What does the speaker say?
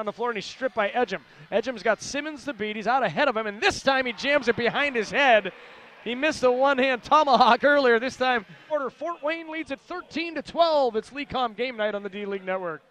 on the floor and he's stripped by Ejim. Ejim's got Simmons to beat. He's out ahead of him, and this time he jams it behind his head. He missed a one-hand tomahawk earlier. This time, quarter Fort Wayne leads at 13 to 12. It's Lecom game night on the D League Network.